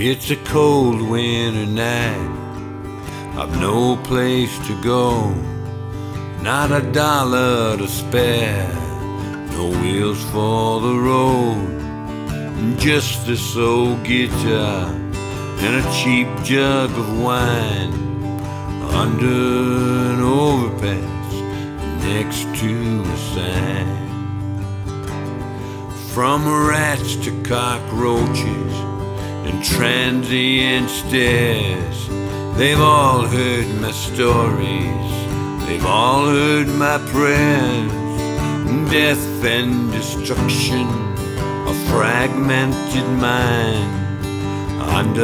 It's a cold winter night. I've no place to go. Not a dollar to spare. No wheels for the road. Just this old guitar and a cheap jug of wine under an overpass next to a sign. From rats to cockroaches and transient stares, they've all heard my stories, they've all heard my prayers. Death and destruction, a fragmented mind. Under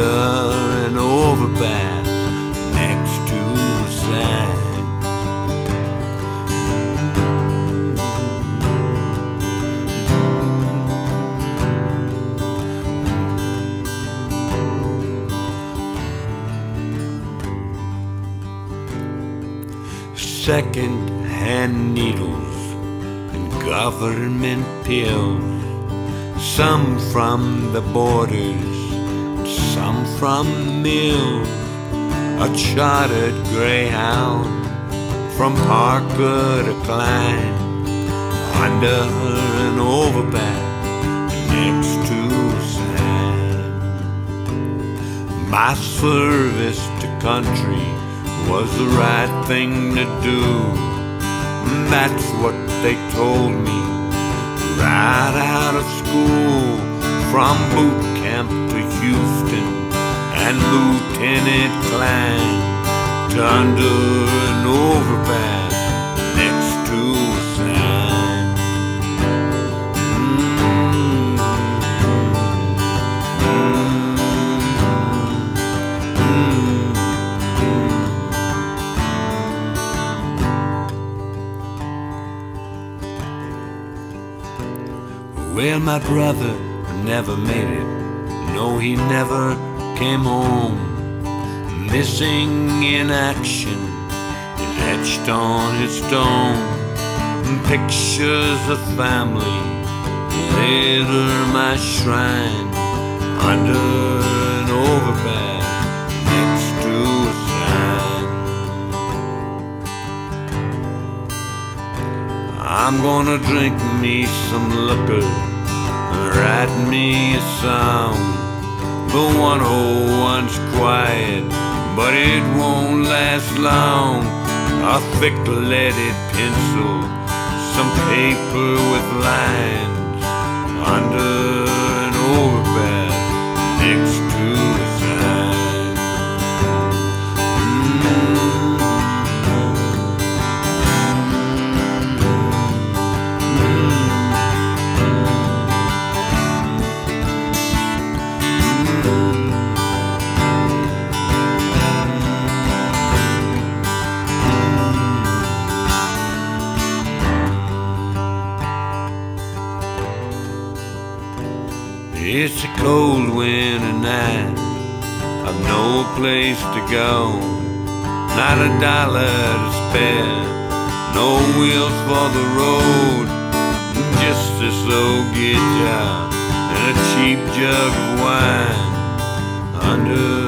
an overpass Second hand needles and government pills, some from the borders some from mills, a chartered greyhound from Parker to Cline, under an overpass next to San. My service to country was the right thing to do. That's what they told me right out of school from boot camp to Houston and Lieutenant Cline to under Well, my brother never made it. No, he never came home. Missing in action is etched on his stone. Pictures of family litter my shrine under I'm gonna drink me some liquor and write me a song. The 101's quiet, but it won't last long. A thick leaded pencil, some paper with lines under It's a cold winter night. I've no place to go. Not a dollar to spare. No wheels for the road. Just this old guitar and a cheap jug of wine under